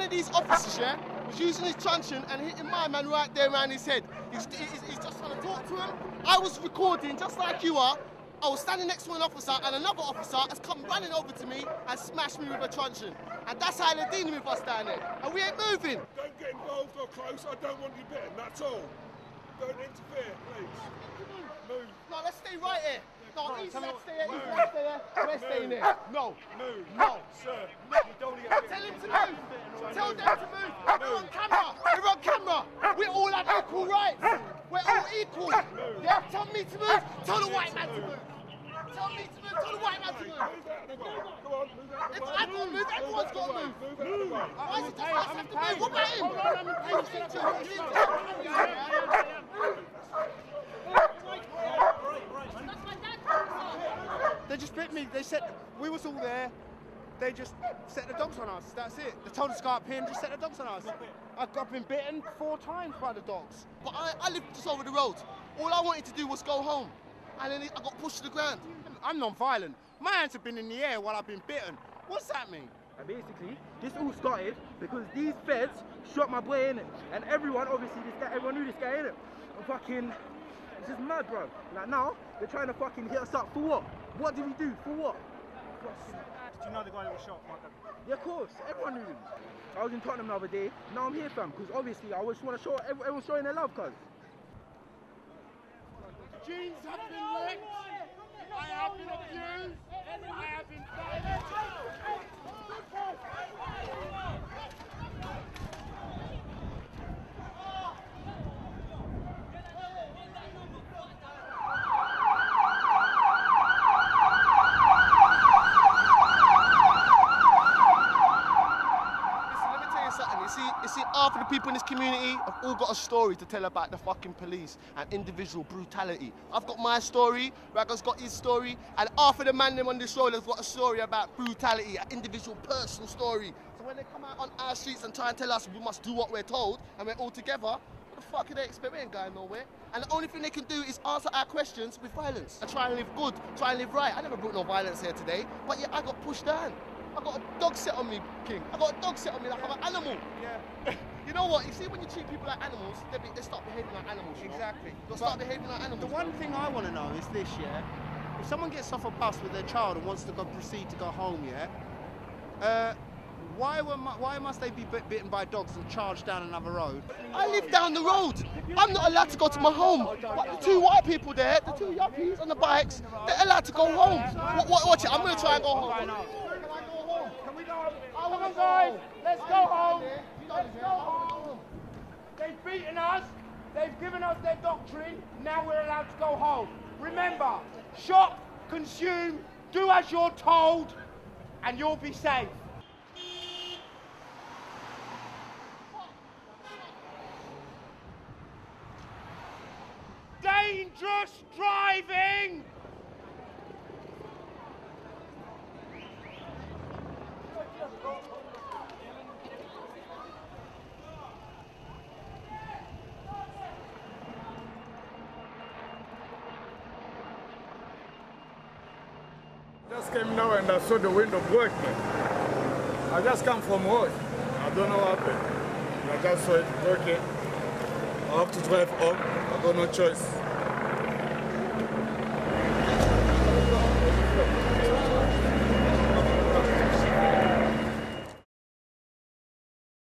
these officers, yeah, was using his truncheon and hitting my man right there around his head. He's, he's, he's just trying to talk to him. I was recording just like you are. I was standing next to an officer and another officer has come running over to me and smashed me with a truncheon. And that's how they're dealing with us down there. And we ain't moving. Don't get involved or close. I don't want you bitten. That's all. Don't interfere, please. Move. No, let's stay right here. No, Right, he's tell me let's stay here, he's let's stay. We're staying there. No. Move. No. Sir. You don't get Tell him to move. Tell them to move. We're on camera. We're on camera. We all have equal rights. We're all equal. Yeah, tell me to move. Tell the white man to move. Tell me to move. Tell the white man to move. Move out of the way. Go on, move out of If. I can't move, everyone's got to move. Move out of the way. Why is it just us have to move? What about him? He's injured. He's injured. They just bit me. They said we was all there. They just set the dogs on us. That's it. They told us to go up here and just set the dogs on us. I've got been bitten four times by the dogs. But I, I live just over the road. All I wanted to do was go home. And then I got pushed to the ground. I'm non-violent. My hands have been in the air while I've been bitten. What's that mean? And basically, this all started because these feds shot my boy in it. And everyone, obviously, this guy, everyone knew this guy in it. And fucking, it's just mad, bro. Like now, they're trying to fucking hit us up for what? What did we do? For what? Fucking- Do you know the guy that was shot? Yeah, of course. Everyone knew him. I was in Tottenham the other day. Now I'm here, fam. Because obviously, I just want to show everyone, showing their love, cuz. Jeans have been wrecked. I have been abused. I have been Listen, let me tell you something. You see, you see, half of the people in this community have all got a story to tell about the fucking police and individual brutality. I've got my story, Ragga's got his story, and half of the man them on this road has got a story about brutality, an individual personal story. So when they come out on our streets and try and tell us we must do what we're told and we're all together, what the fuck are they expect? We ain't going nowhere. And the only thing they can do is answer our questions with violence I try and live good, try and live right. I never brought no violence here today, but yeah, I got pushed down. I got a dog set on me, King. I got a dog set on me like I'm an animal. Yeah, You know what? You see, when you treat people like animals, they, be, they start behaving like animals. you know? exactly. They'll start behaving like animals. The one thing I want to know is this, yeah. If someone gets off a bus with their child and wants to go proceed to go home, yeah. Uh, why, were, why must they be bit, bitten by dogs and charged down another road? I live down the road. I'm not allowed to go to my home. But the two white people there, the two yuppies on the bikes, they're allowed to go home. Watch it, I'm going to try and go home. Can we go home? Come on, guys, let's go home. Let's go home. They've beaten us. They've given us their doctrine. Now we're allowed to go home. Remember, shop, consume, do as you're told, and you'll be safe. Dangerous driving! Just came now and I saw the window broken. I just come from work. I don't know what happened. I just saw it broken. I have to drive home. I got no choice.